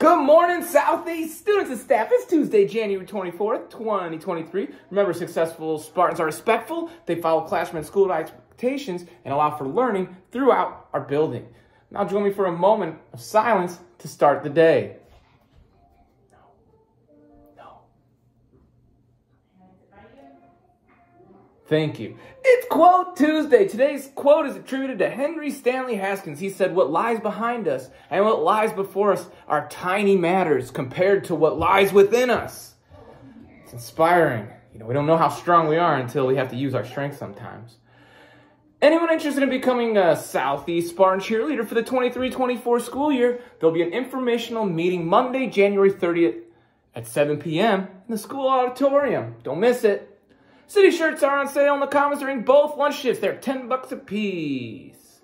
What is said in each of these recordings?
Good morning, Southeast students and staff. It's Tuesday, January 24th, 2023. Remember, successful Spartans are respectful, they follow classroom and school expectations, and allow for learning throughout our building. Now, join me for a moment of silence to start the day. Thank you. It's Quote Tuesday. Today's quote is attributed to Henry Stanley Haskins. He said, What lies behind us and what lies before us are tiny matters compared to what lies within us. It's inspiring. You know, we don't know how strong we are until we have to use our strength sometimes. Anyone interested in becoming a Southeast Spartan cheerleader for the 23-24 school year, there'll be an informational meeting Monday, January 30th at 7 p.m. in the school auditorium. Don't miss it. City shirts are on sale in the commons during both lunch shifts. They're 10 bucks a piece.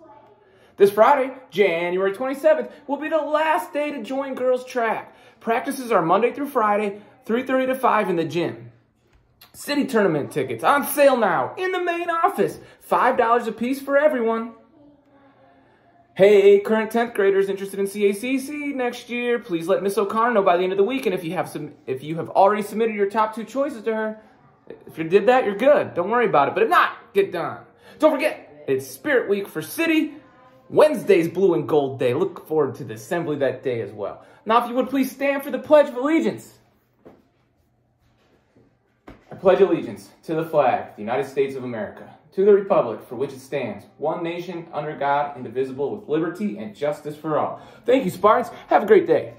This Friday, January 27th, will be the last day to join girls track. Practices are Monday through Friday, 3.30 to 5 in the gym. City tournament tickets on sale now in the main office. $5 a piece for everyone. Hey, current 10th graders interested in CACC next year, please let Miss O'Connor know by the end of the week. And if you have some, if you have already submitted your top two choices to her, if you did that, you're good. Don't worry about it. But if not, get done. Don't forget, it's Spirit Week for City. Wednesday's Blue and Gold Day. Look forward to the assembly that day as well. Now, if you would please stand for the Pledge of Allegiance. I pledge allegiance to the flag, the United States of America, to the republic for which it stands, one nation under God, indivisible, with liberty and justice for all. Thank you, Spartans. Have a great day.